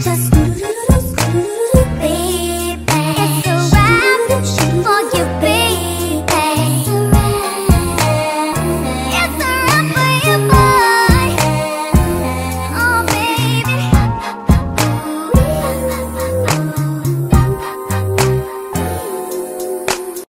just do it.